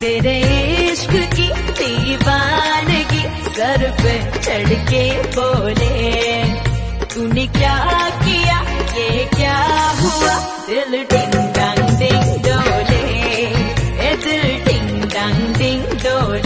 तेरे इश्क की दीवानगी, सर पे चढ़ के बोले, तूने क्या किया? ये क्या हुआ? दिल टिंग डांग डिंग डोले ए, दिल टिंग डांग डिंग डोले